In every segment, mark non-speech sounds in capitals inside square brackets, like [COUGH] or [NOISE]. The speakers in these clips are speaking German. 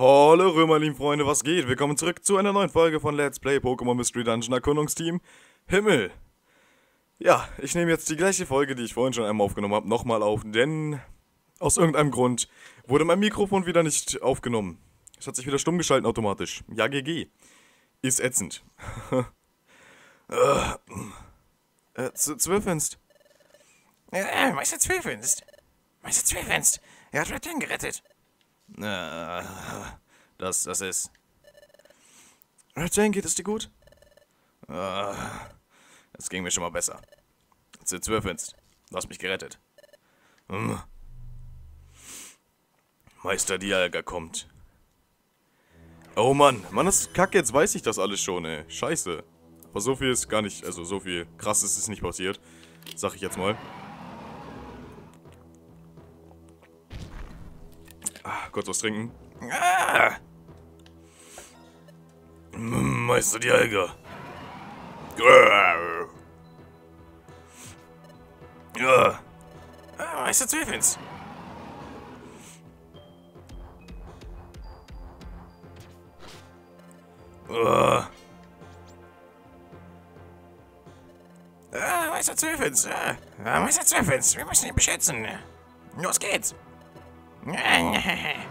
Hallo Römerlin Freunde, was geht? Willkommen zurück zu einer neuen Folge von Let's Play Pokémon Mystery Dungeon Erkundungsteam Himmel. Ja, ich nehme jetzt die gleiche Folge, die ich vorhin schon einmal aufgenommen habe, nochmal auf, denn aus irgendeinem Grund wurde mein Mikrofon wieder nicht aufgenommen. Es hat sich wieder stumm geschalten automatisch. Ja, GG. Ist ätzend. [LAUGHS] äh, Zwölfenst. Äh, Meister Zwölfenst. Meister Zwölfenst. Er hat Red gerettet. Äh, das, das ist. Red Jane, geht es dir gut? Äh, es ging mir schon mal besser. Zwölfenst, du hast mich gerettet. Hm. Meister Dialga kommt. Oh Mann, Mann, das ist kacke, jetzt weiß ich das alles schon, ey. Scheiße. Aber so viel ist gar nicht, also so viel krasses ist nicht passiert. Sag ich jetzt mal. Kurz was trinken. Ah! Meister Dialga. Ja. Ah, Meister Zwölfenst. Uh. Ah, Meister Zwölfenst. Ah, Meister Zwölfenst. Wir müssen ihn beschützen. Los geht's. [LAUGHS]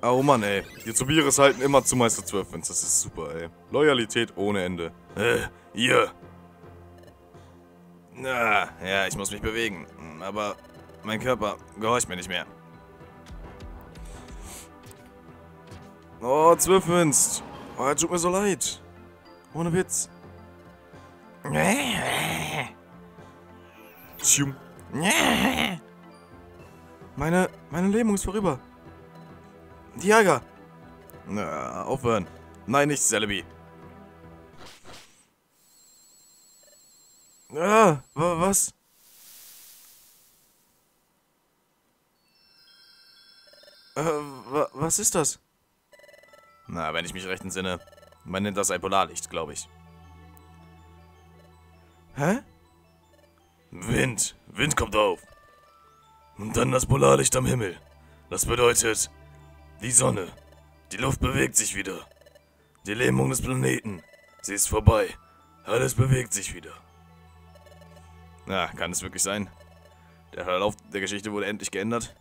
Oh Mann, ey. Die Zubiris halten immer zu Meister Zwölfens. Das ist super, ey. Loyalität ohne Ende. Äh, hier. Na, ja, ich muss mich bewegen. Aber mein Körper gehorcht mir nicht mehr. Oh, Zwölfens. Oh, tut mir so leid. Ohne Witz. [LAUGHS] Tschum. [LAUGHS] Meine, meine Lähmung ist vorüber. Diaga. Na, aufhören. Nein, nicht Celebi. Ah, wa was? Äh, wa was ist das? Na, wenn ich mich recht entsinne, man nennt das ein Polarlicht, glaube ich. Hä? Wind. Wind kommt auf. Und dann das Polarlicht am Himmel. Das bedeutet, die Sonne. Die Luft bewegt sich wieder. Die Lähmung des Planeten. Sie ist vorbei. Alles bewegt sich wieder. Na, kann es wirklich sein? Der Verlauf der Geschichte wurde endlich geändert.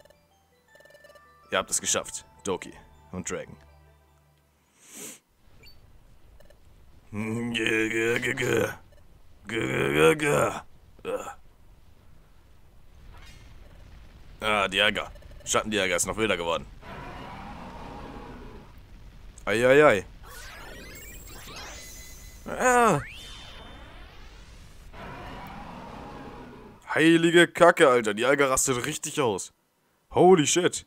Ihr habt es geschafft, Doki und Dragon. G -g -g -g. G -g -g -g. Ah, Diaga. Schattendiaga ist noch wilder geworden. Eieiei. Ah. Heilige Kacke, Alter. Die Alga rastet richtig aus. Holy shit.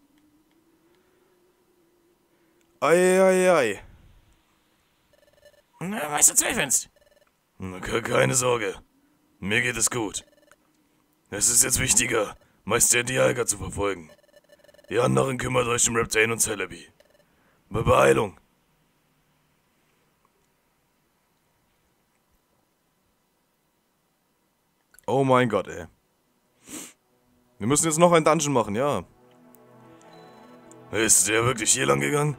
Eieiei. Meister Zwölfenst. Keine Sorge. Mir geht es gut. Es ist jetzt wichtiger, Meister Dialga zu verfolgen. Die anderen kümmert euch um Reptane und Celebi. Be Beeilung. Oh mein Gott, ey. Wir müssen jetzt noch ein Dungeon machen, ja. Ist der wirklich hier lang gegangen?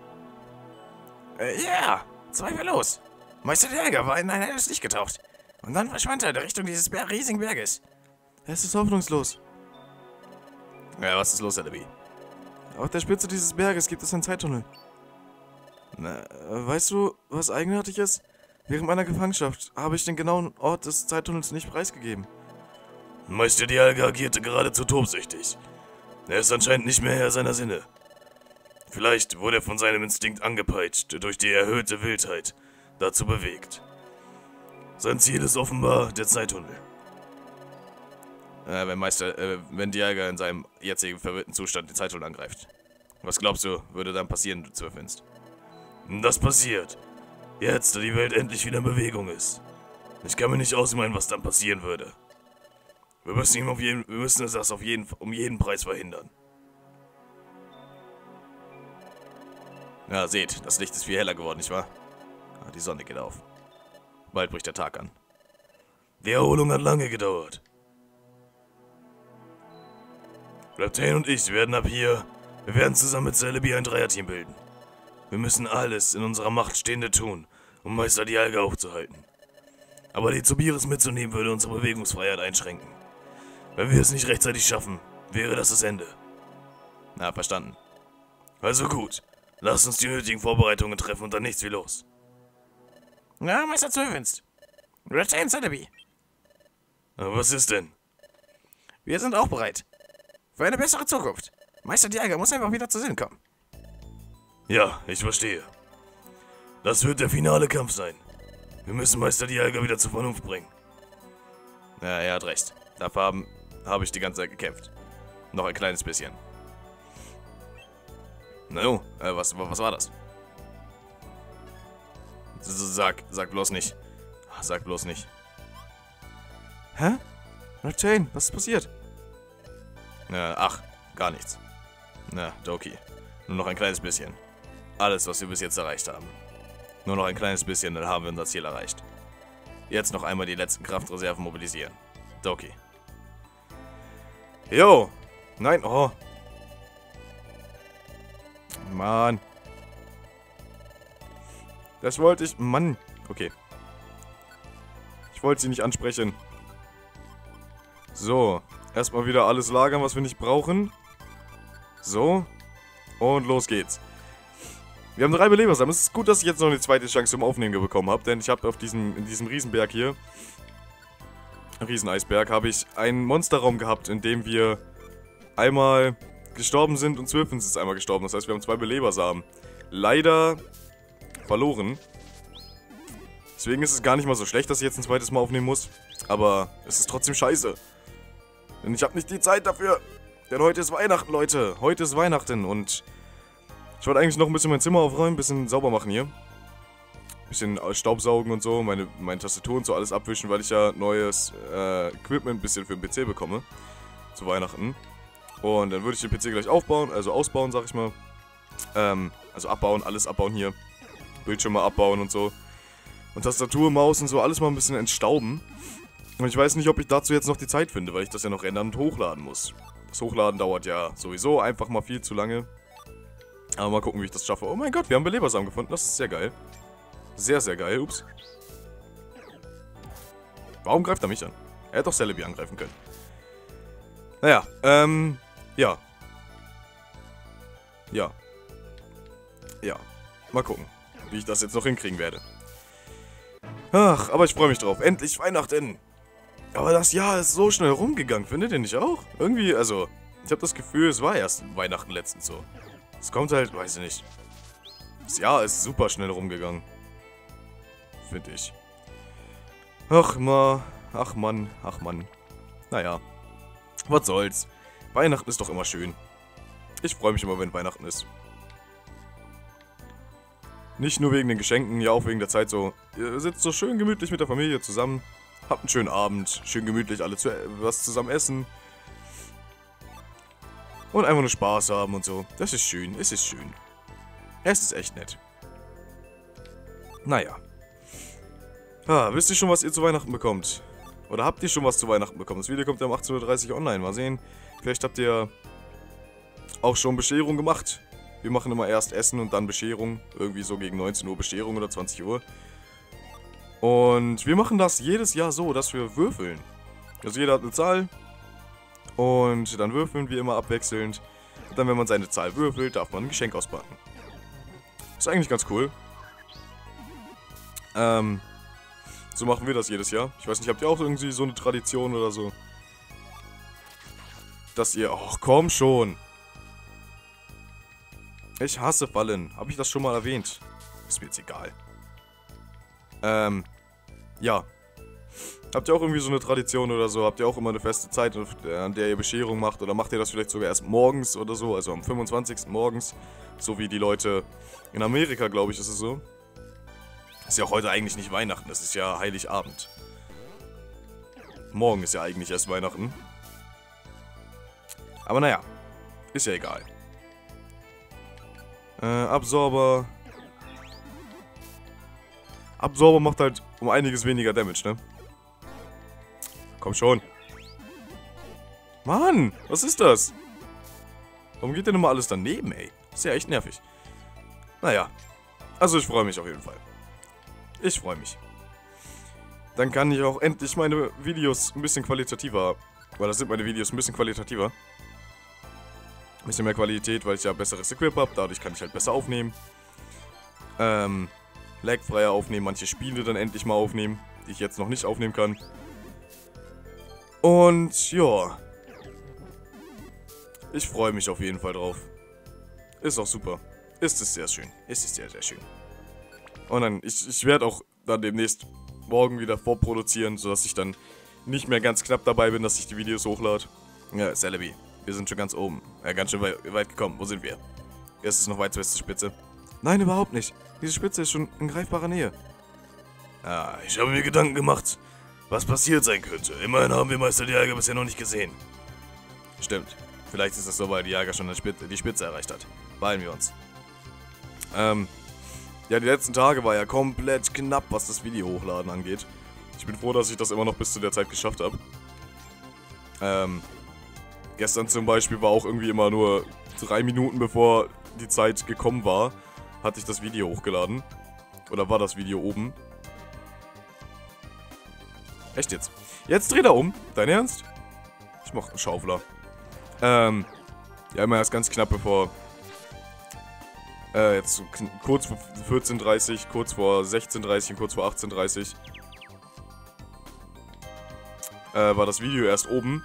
Äh, ja, zweifellos. Meister Dialga war in ein helles Licht getaucht. Und dann verschwand er in Richtung dieses Ber riesigen Berges. Es ist hoffnungslos. Ja, was ist los, Celebi? Auf der Spitze dieses Berges gibt es einen Zeittunnel. Na, weißt du, was eigenartig ist? Während meiner Gefangenschaft habe ich den genauen Ort des Zeittunnels nicht preisgegeben. Meister Dialga agierte geradezu tobsüchtig. Er ist anscheinend nicht mehr Herr seiner Sinne. Vielleicht wurde er von seinem Instinkt angepeitscht, durch die erhöhte Wildheit dazu bewegt. Sein Ziel ist offenbar der Zeittunnel. Äh, wenn Meister, äh, wenn Dialga in seinem jetzigen verwirrten Zustand den Zeittunnel angreift. Was glaubst du, würde dann passieren, du Zwölfenst? Das passiert. Jetzt, da die Welt endlich wieder in Bewegung ist. Ich kann mir nicht ausmalen, was dann passieren würde. Wir müssen ihm auf jeden, wir müssen das auf jeden, um jeden Preis verhindern. Ja, seht, das Licht ist viel heller geworden, nicht wahr? Ah, die Sonne geht auf. Bald bricht der Tag an. Die Erholung hat lange gedauert. Reptane und ich werden ab hier Wir werden zusammen mit Celebi ein Dreierteam bilden. Wir müssen alles in unserer Macht Stehende tun, um Meister Dialga aufzuhalten. Aber die Zobiris mitzunehmen würde unsere Bewegungsfreiheit einschränken. Wenn wir es nicht rechtzeitig schaffen, wäre das das Ende. Na, verstanden. Also gut, lasst uns die nötigen Vorbereitungen treffen und dann nichts wie los. Na, Meister Zwölfinst. Retain Celebi. Was ist denn? Wir sind auch bereit. Für eine bessere Zukunft. Meister Dialga muss einfach wieder zu Sinn kommen. Ja, ich verstehe. Das wird der finale Kampf sein. Wir müssen Meister Dialga wieder zur Vernunft bringen. Ja, er hat recht. Dafür habe hab ich die ganze Zeit gekämpft. Noch ein kleines bisschen. Na no, äh, was, was war das? Sag, sag bloß nicht. Sag bloß nicht. Hä? Retain, was ist passiert? Äh, ach, gar nichts. Na, Doki. Nur noch ein kleines bisschen. Alles, was wir bis jetzt erreicht haben. Nur noch ein kleines bisschen, dann haben wir unser Ziel erreicht. Jetzt noch einmal die letzten Kraftreserven mobilisieren. Doki. Jo! Nein, oh. Mann. Das wollte ich... Mann. Okay. Ich wollte sie nicht ansprechen. So. Erstmal wieder alles lagern, was wir nicht brauchen. So. Und los geht's. Wir haben drei Belebersamen. Es ist gut, dass ich jetzt noch eine zweite Chance zum Aufnehmen bekommen habe, denn ich habe auf diesem, in diesem Riesenberg hier, Rieseneisberg, habe ich einen Monsterraum gehabt, in dem wir einmal gestorben sind und Zwölfens ist einmal gestorben. Das heißt, wir haben zwei Belebersamen. Leider verloren. Deswegen ist es gar nicht mal so schlecht, dass ich jetzt ein zweites Mal aufnehmen muss. Aber es ist trotzdem scheiße. Denn ich habe nicht die Zeit dafür. Denn heute ist Weihnachten, Leute. Heute ist Weihnachten und ich wollte eigentlich noch ein bisschen mein Zimmer aufräumen, ein bisschen sauber machen hier. Ein bisschen Staubsaugen und so, meine, meine Tastatur und so alles abwischen, weil ich ja neues äh, Equipment ein bisschen für den PC bekomme. Zu Weihnachten. Und dann würde ich den PC gleich aufbauen, also ausbauen, sag ich mal. Ähm, also abbauen, alles abbauen hier. Bildschirme abbauen und so. Und Tastatur, Maus und so, alles mal ein bisschen entstauben. Und ich weiß nicht, ob ich dazu jetzt noch die Zeit finde, weil ich das ja noch ändern und hochladen muss. Das Hochladen dauert ja sowieso einfach mal viel zu lange. Aber mal gucken, wie ich das schaffe. Oh mein Gott, wir haben Belebersamen gefunden. Das ist sehr geil. Sehr, sehr geil. Ups. Warum greift er mich an? Er hätte doch Celebi angreifen können. Naja, ähm, ja. Ja. Ja. Mal gucken, wie ich das jetzt noch hinkriegen werde. Ach, aber ich freue mich drauf. Endlich Weihnachten. Aber das Jahr ist so schnell rumgegangen, findet ihr nicht auch? Irgendwie, also, ich habe das Gefühl, es war erst Weihnachten letztens so. Es kommt halt, weiß ich nicht. Das Jahr ist super schnell rumgegangen. Finde ich. Ach ma, ach Mann, ach Mann. Naja, was soll's. Weihnachten ist doch immer schön. Ich freue mich immer, wenn Weihnachten ist. Nicht nur wegen den Geschenken, ja auch wegen der Zeit so. Ihr sitzt so schön gemütlich mit der Familie zusammen. Habt einen schönen Abend, schön gemütlich alle zu, was zusammen essen. Und einfach nur Spaß haben und so. Das ist schön, es ist schön. Es ist echt nett. Naja. Ah, wisst ihr schon, was ihr zu Weihnachten bekommt? Oder habt ihr schon was zu Weihnachten bekommen? Das Video kommt ja um 18.30 Uhr online. Mal sehen. Vielleicht habt ihr auch schon Bescherung gemacht. Wir machen immer erst Essen und dann Bescherung. Irgendwie so gegen 19 Uhr Bescherung oder 20 Uhr. Und wir machen das jedes Jahr so, dass wir würfeln. Also jeder hat eine Zahl und dann würfeln wir immer abwechselnd. Und dann, wenn man seine Zahl würfelt, darf man ein Geschenk auspacken. Ist eigentlich ganz cool. Ähm, so machen wir das jedes Jahr. Ich weiß nicht, habt ihr auch irgendwie so eine Tradition oder so? Dass ihr... Ach, komm schon. Ich hasse Fallen. Habe ich das schon mal erwähnt? Ist mir jetzt egal. Ähm, ja. Habt ihr auch irgendwie so eine Tradition oder so? Habt ihr auch immer eine feste Zeit, an der ihr Bescherung macht? Oder macht ihr das vielleicht sogar erst morgens oder so? Also am 25. morgens? So wie die Leute in Amerika, glaube ich, ist es so. Ist ja heute eigentlich nicht Weihnachten, das ist ja Heiligabend. Morgen ist ja eigentlich erst Weihnachten. Aber naja, ist ja egal. Äh, Absorber. Absorber macht halt um einiges weniger Damage, ne? Komm schon. Mann, was ist das? Warum geht denn immer alles daneben, ey? Ist ja echt nervig. Naja. Also ich freue mich auf jeden Fall. Ich freue mich. Dann kann ich auch endlich meine Videos ein bisschen qualitativer. Weil das sind meine Videos ein bisschen qualitativer. Ein bisschen mehr Qualität, weil ich ja besseres Equip habe. Dadurch kann ich halt besser aufnehmen. Ähm, lagfreier aufnehmen. Manche Spiele dann endlich mal aufnehmen, die ich jetzt noch nicht aufnehmen kann. Und ja. Ich freue mich auf jeden Fall drauf. Ist auch super. Ist es sehr schön. Ist es sehr, sehr schön. Und dann, ich, ich werde auch dann demnächst morgen wieder vorproduzieren, sodass ich dann nicht mehr ganz knapp dabei bin, dass ich die Videos hochlade. Ja, Celebi, wir sind schon ganz oben. Ja, ganz schön weit, gekommen. Wo sind wir? Ist es noch weit zur Spitze? Nein, überhaupt nicht. Diese Spitze ist schon in greifbarer Nähe. Ah, ich habe mir Gedanken gemacht, was passiert sein könnte. Immerhin haben wir Meister die Jäger bisher noch nicht gesehen. Stimmt. Vielleicht ist es so, weil die Jäger schon die Spitze erreicht hat. Beeilen wir uns. Ähm, ja, die letzten Tage war ja komplett knapp, was das Video hochladen angeht. Ich bin froh, dass ich das immer noch bis zu der Zeit geschafft habe. Ähm, gestern zum Beispiel war auch irgendwie immer nur drei Minuten bevor die Zeit gekommen war, hatte ich das Video hochgeladen. Oder war das Video oben? Echt jetzt? Jetzt dreh da um. Dein Ernst? Ich mach einen Schaufler. Ähm, ja, immer erst ganz knapp bevor... Äh, jetzt kurz vor 14.30 kurz vor 16.30 und kurz vor 18.30 äh, war das Video erst oben.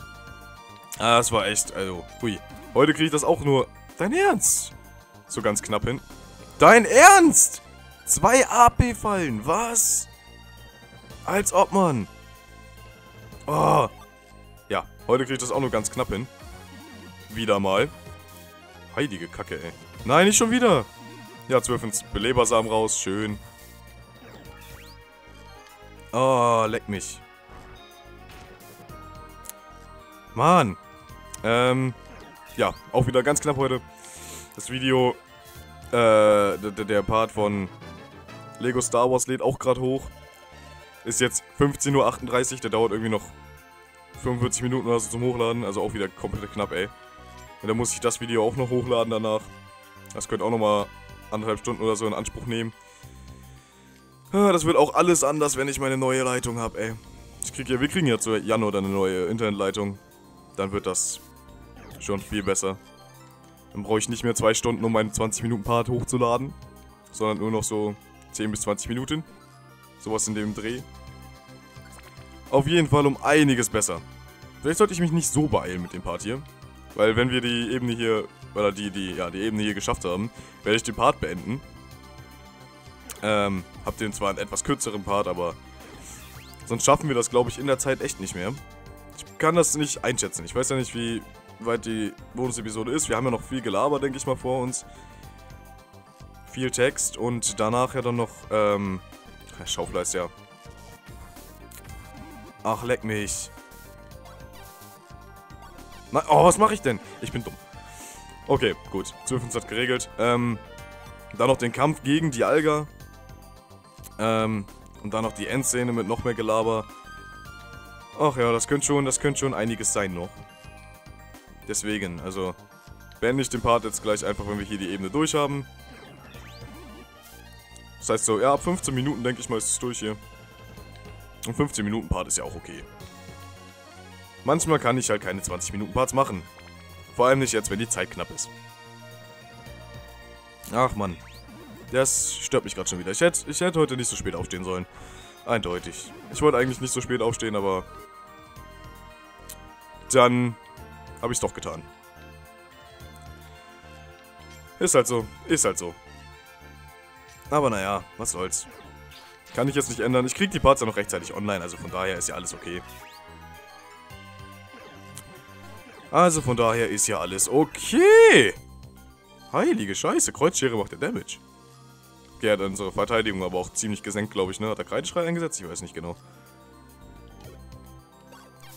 Ah, das war echt, also, hui. Heute kriege ich das auch nur... Dein Ernst? So ganz knapp hin. Dein Ernst? Zwei AP-Fallen, was? Als ob, man. Oh. Ja, heute kriege ich das auch nur ganz knapp hin. Wieder mal. Heilige Kacke, ey. Nein, nicht schon wieder. Ja, 12 Belebersamen raus, schön. Oh, leck mich. Mann. Ähm, ja, auch wieder ganz knapp heute. Das Video, äh, der, der Part von Lego Star Wars lädt auch gerade hoch. Ist jetzt 15.38 Uhr, der dauert irgendwie noch 45 Minuten oder so zum Hochladen. Also auch wieder komplett knapp, ey. Und dann muss ich das Video auch noch hochladen danach. Das könnte auch nochmal anderthalb Stunden oder so in Anspruch nehmen. Das wird auch alles anders, wenn ich meine neue Leitung habe, ey. Ich krieg ja, wir kriegen ja zu Januar eine neue Internetleitung. Dann wird das schon viel besser. Dann brauche ich nicht mehr zwei Stunden, um meinen 20 Minuten Part hochzuladen. Sondern nur noch so 10 bis 20 Minuten. Sowas in dem Dreh. Auf jeden Fall um einiges besser. Vielleicht sollte ich mich nicht so beeilen mit dem Part hier. Weil wenn wir die Ebene hier, oder die, die, ja, die Ebene hier geschafft haben, werde ich den Part beenden. Ähm, hab den zwar einen etwas kürzeren Part, aber sonst schaffen wir das, glaube ich, in der Zeit echt nicht mehr. Ich kann das nicht einschätzen. Ich weiß ja nicht, wie weit die Bonus-Episode ist. Wir haben ja noch viel Gelaber, denke ich mal, vor uns. Viel Text und danach ja dann noch, ähm, Schaufler ist ja. Ach, leck mich. Na, oh, was mache ich denn? Ich bin dumm. Okay, gut. 12 hat geregelt. Ähm, dann noch den Kampf gegen die Alga. Ähm, und dann noch die Endszene mit noch mehr Gelaber. Ach ja, das könnte schon, das könnte schon einiges sein noch. Deswegen, also, beende ich den Part jetzt gleich einfach, wenn wir hier die Ebene durch haben. Das heißt so, ja, ab 15 Minuten, denke ich mal, ist es durch hier. Und 15 Minuten Part ist ja auch okay. Manchmal kann ich halt keine 20 Minuten Parts machen. Vor allem nicht jetzt, wenn die Zeit knapp ist. Ach man. Das stört mich gerade schon wieder. Ich hätte, ich hätte heute nicht so spät aufstehen sollen. Eindeutig. Ich wollte eigentlich nicht so spät aufstehen, aber... Dann habe ich es doch getan. Ist halt so. Ist halt so. Aber naja, was soll's. Kann ich jetzt nicht ändern. Ich krieg die Parts ja noch rechtzeitig online, also von daher ist ja alles okay. Also von daher ist ja alles okay. Heilige Scheiße, Kreuzschere macht der Damage. Okay, hat unsere Verteidigung aber auch ziemlich gesenkt, glaube ich, ne? Hat er Kreideschrei eingesetzt? Ich weiß nicht genau.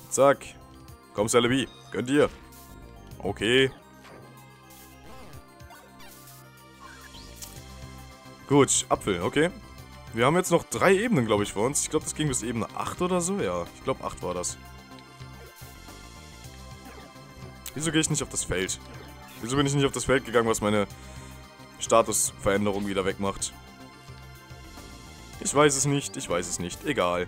Zack. Komm, Celebi. Gönn dir. Okay. Gut, Apfel, okay. Wir haben jetzt noch drei Ebenen, glaube ich, vor uns. Ich glaube, das ging bis Ebene 8 oder so. Ja, ich glaube, 8 war das. Wieso gehe ich nicht auf das Feld? Wieso bin ich nicht auf das Feld gegangen, was meine Statusveränderung wieder wegmacht? Ich weiß es nicht, ich weiß es nicht. Egal.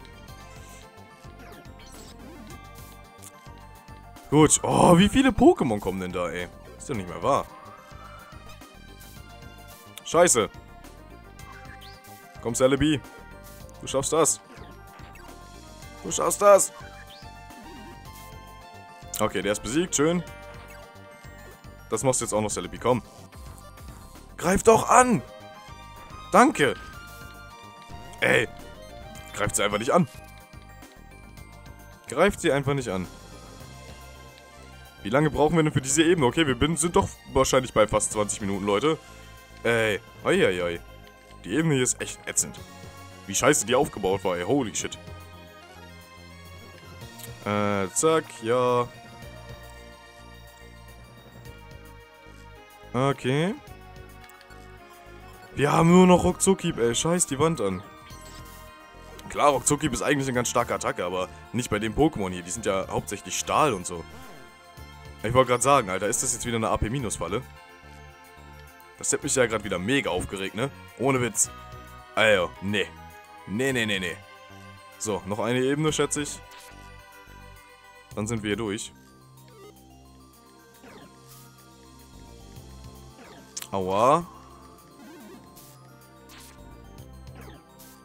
Gut. Oh, wie viele Pokémon kommen denn da, ey? Ist doch nicht mehr wahr. Scheiße. Komm, Celebi. Du schaffst das. Du schaffst das. Okay, der ist besiegt. Schön. Das machst du jetzt auch noch, Celebi. Komm. Greif doch an. Danke. Ey. Greift sie einfach nicht an. Greift sie einfach nicht an. Wie lange brauchen wir denn für diese Ebene? Okay, wir sind doch wahrscheinlich bei fast 20 Minuten, Leute. Ey. Oi, oi, oi. Die Ebene hier ist echt ätzend. Wie scheiße die aufgebaut war, ey. Holy shit. Äh, zack, ja. Okay. Wir haben nur noch Rockzuckib, ey. Scheiß die Wand an. Klar, Rockzuckib ist eigentlich eine ganz starke Attacke, aber nicht bei den Pokémon hier. Die sind ja hauptsächlich Stahl und so. Ich wollte gerade sagen, Alter, ist das jetzt wieder eine AP-Falle? Das hat mich ja gerade wieder mega aufgeregt, ne? Ohne Witz. Alter, nee. Nee, nee, nee, nee. So, noch eine Ebene, schätze ich. Dann sind wir hier durch. Aua.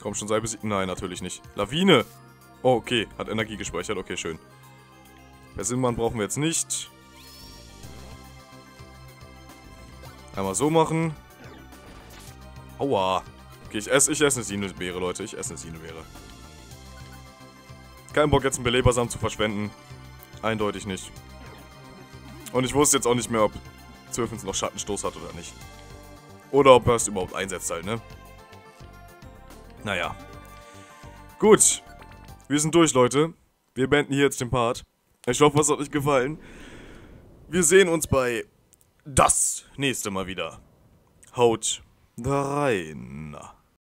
Komm schon, sei besiegt. Nein, natürlich nicht. Lawine. Oh, okay. Hat Energie gespeichert. Okay, schön. Persimmon brauchen wir jetzt nicht. Einmal so machen. Aua. Okay, ich esse, ich esse eine Sinusbeere, Leute. Ich esse eine Sinusbeere. Kein Bock, jetzt einen Belebersamen zu verschwenden. Eindeutig nicht. Und ich wusste jetzt auch nicht mehr, ob Zwölfens noch Schattenstoß hat oder nicht. Oder ob er es überhaupt einsetzt halt, ne? Naja. Gut. Wir sind durch, Leute. Wir beenden hier jetzt den Part. Ich hoffe, es hat euch gefallen. Wir sehen uns bei das nächste Mal wieder. Haut rein.